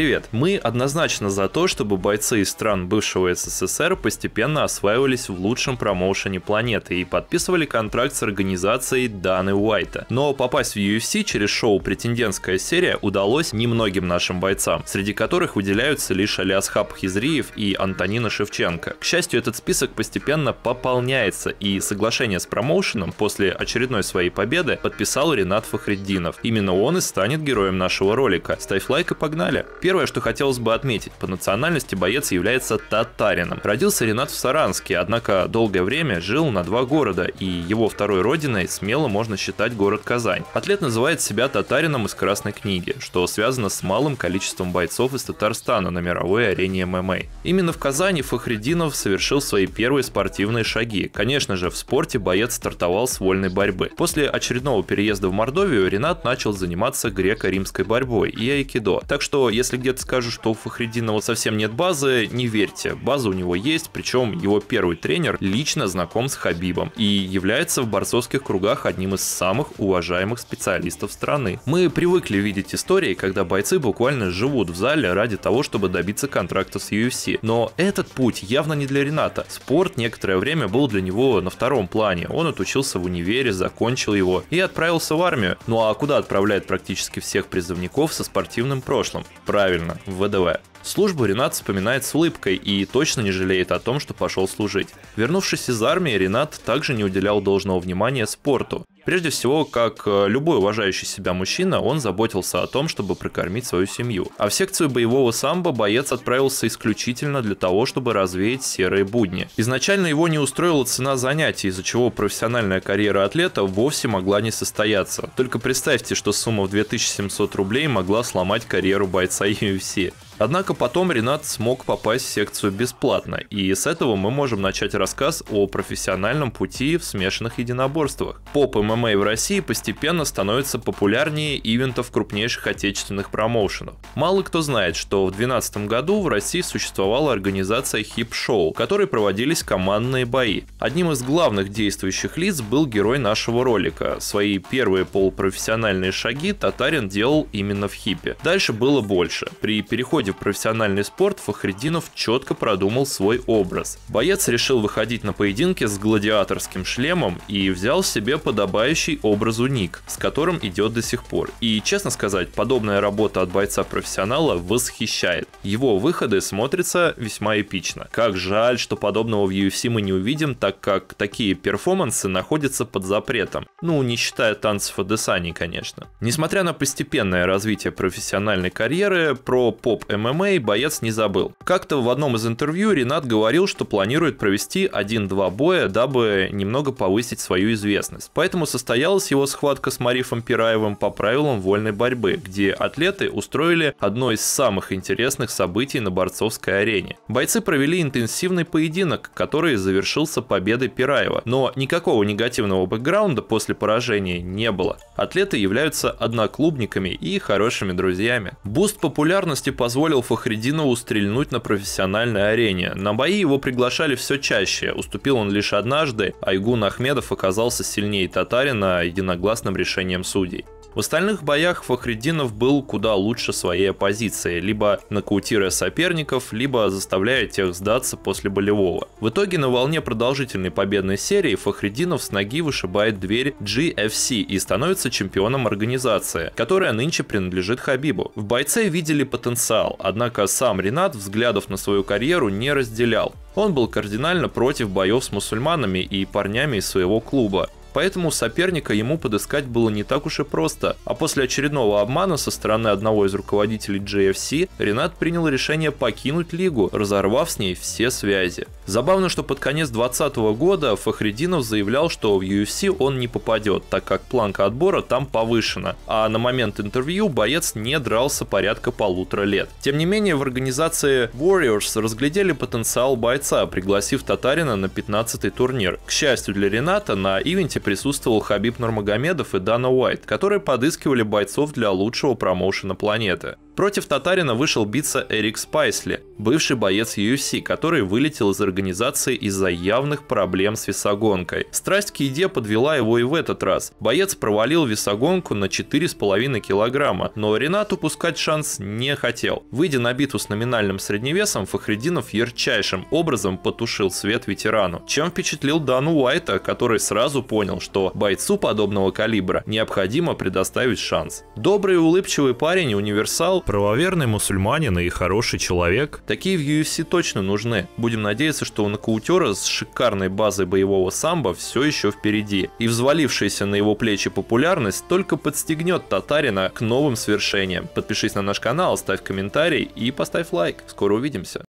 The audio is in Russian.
Привет! Мы однозначно за то, чтобы бойцы из стран бывшего СССР постепенно осваивались в лучшем промоушене планеты и подписывали контракт с организацией Даны Уайта. Но попасть в UFC через шоу «Претендентская серия» удалось немногим нашим бойцам, среди которых выделяются лишь Алиасхаб Хизриев и Антонина Шевченко. К счастью, этот список постепенно пополняется, и соглашение с промоушеном после очередной своей победы подписал Ренат Фахреддинов. Именно он и станет героем нашего ролика. Ставь лайк и погнали! Первое, что хотелось бы отметить, по национальности боец является татарином. Родился Ренат в Саранске, однако долгое время жил на два города, и его второй родиной смело можно считать город Казань. Атлет называет себя татарином из Красной книги, что связано с малым количеством бойцов из Татарстана на мировой арене ММА. Именно в Казани Фахреддинов совершил свои первые спортивные шаги. Конечно же, в спорте боец стартовал с вольной борьбы. После очередного переезда в Мордовию Ренат начал заниматься греко-римской борьбой и айкидо. Так что, если где-то скажут, что у Фахридинова совсем нет базы, не верьте. База у него есть, причем его первый тренер лично знаком с Хабибом и является в борцовских кругах одним из самых уважаемых специалистов страны. Мы привыкли видеть истории, когда бойцы буквально живут в зале ради того, чтобы добиться контракта с UFC. Но этот путь явно не для Рената. Спорт некоторое время был для него на втором плане. Он отучился в универе, закончил его и отправился в армию. Ну а куда отправляют практически всех призывников со спортивным прошлым? Правильно, в ВДВ. Службу Ренат вспоминает с улыбкой и точно не жалеет о том, что пошел служить. Вернувшись из армии, Ренат также не уделял должного внимания спорту. Прежде всего, как э, любой уважающий себя мужчина, он заботился о том, чтобы прокормить свою семью. А в секцию боевого самбо боец отправился исключительно для того, чтобы развеять серые будни. Изначально его не устроила цена занятий, из-за чего профессиональная карьера атлета вовсе могла не состояться. Только представьте, что сумма в 2700 рублей могла сломать карьеру бойца UFC. Однако потом Ренат смог попасть в секцию бесплатно, и с этого мы можем начать рассказ о профессиональном пути в смешанных единоборствах. Поп ММА в России постепенно становится популярнее ивентов крупнейших отечественных промоушенов. Мало кто знает, что в 2012 году в России существовала организация Show, в которой проводились командные бои. Одним из главных действующих лиц был герой нашего ролика. Свои первые полупрофессиональные шаги Татарин делал именно в хипе. Дальше было больше. При переходе в профессиональный спорт Фахреддинов четко продумал свой образ. Боец решил выходить на поединки с гладиаторским шлемом и взял себе подобающий образу ник, с которым идет до сих пор. И, честно сказать, подобная работа от бойца-профессионала восхищает. Его выходы смотрятся весьма эпично. Как жаль, что подобного в UFC мы не увидим, так как такие перформансы находятся под запретом. Ну, не считая танцев Адесани, конечно. Несмотря на постепенное развитие профессиональной карьеры, про поп ММА боец не забыл. Как-то в одном из интервью Ренат говорил, что планирует провести 1-2 боя, дабы немного повысить свою известность. Поэтому состоялась его схватка с Марифом Пираевым по правилам вольной борьбы, где атлеты устроили одно из самых интересных событий на борцовской арене. Бойцы провели интенсивный поединок, который завершился победой Пираева, но никакого негативного бэкграунда после поражения не было. Атлеты являются одноклубниками и хорошими друзьями. Буст популярности позволил позволил Фахрединову стрельнуть на профессиональной арене. На бои его приглашали все чаще, уступил он лишь однажды, Айгун Ахмедов оказался сильнее татарина единогласным решением судей. В остальных боях Фахреддинов был куда лучше своей оппозиции, либо нокаутируя соперников, либо заставляя тех сдаться после болевого. В итоге на волне продолжительной победной серии Фахреддинов с ноги вышибает дверь GFC и становится чемпионом организации, которая нынче принадлежит Хабибу. В бойце видели потенциал, однако сам Ренат взглядов на свою карьеру не разделял. Он был кардинально против боев с мусульманами и парнями из своего клуба, Поэтому соперника ему подыскать было не так уж и просто. А после очередного обмана со стороны одного из руководителей JFC, Ренат принял решение покинуть лигу, разорвав с ней все связи. Забавно, что под конец 2020 года Фахрединов заявлял, что в UFC он не попадет, так как планка отбора там повышена, а на момент интервью боец не дрался порядка полутора лет. Тем не менее, в организации Warriors разглядели потенциал бойца, пригласив Татарина на 15-й турнир. К счастью для Рената, на ивенте присутствовал Хабиб Нурмагомедов и Дана Уайт, которые подыскивали бойцов для лучшего промоушена планеты. Против Татарина вышел биться Эрик Спайсли, бывший боец UFC, который вылетел из организации из-за явных проблем с весогонкой. Страсть к еде подвела его и в этот раз. Боец провалил весогонку на 4,5 килограмма, но Ренат упускать шанс не хотел. Выйдя на битву с номинальным средневесом, Фахреддинов ярчайшим образом потушил свет ветерану, чем впечатлил Дану Уайта, который сразу понял, что бойцу подобного калибра необходимо предоставить шанс. Добрый и улыбчивый парень, универсал, правоверный мусульманин и хороший человек. Такие в UFC точно нужны. Будем надеяться, что у нокаутера с шикарной базой боевого самбо все еще впереди. И взвалившаяся на его плечи популярность только подстегнет Татарина к новым свершениям. Подпишись на наш канал, ставь комментарий и поставь лайк. Скоро увидимся.